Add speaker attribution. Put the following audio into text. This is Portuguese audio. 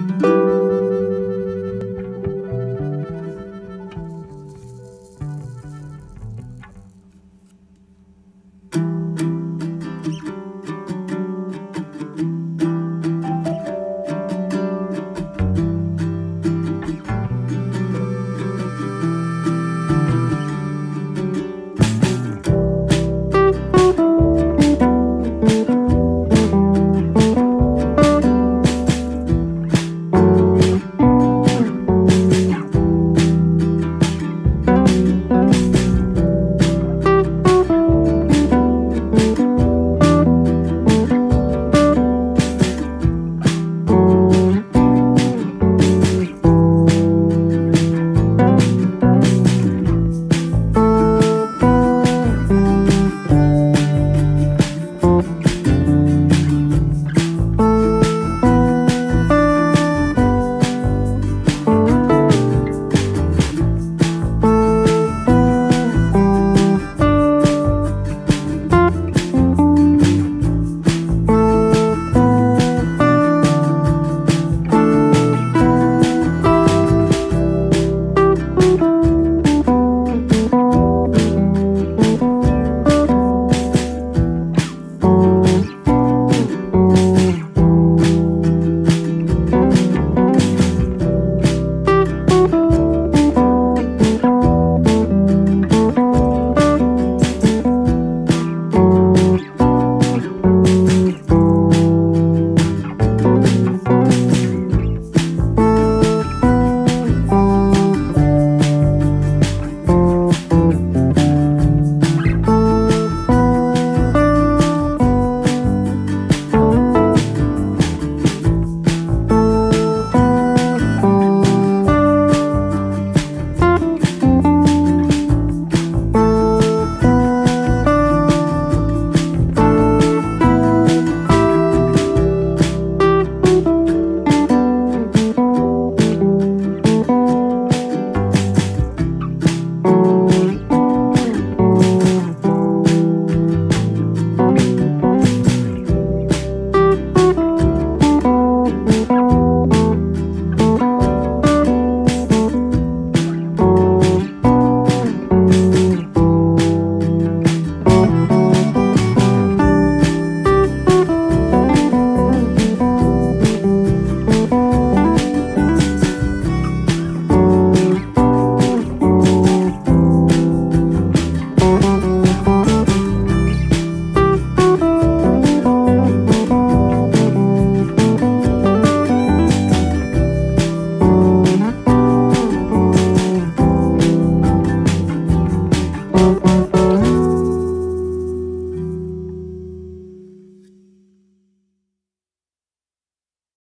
Speaker 1: Música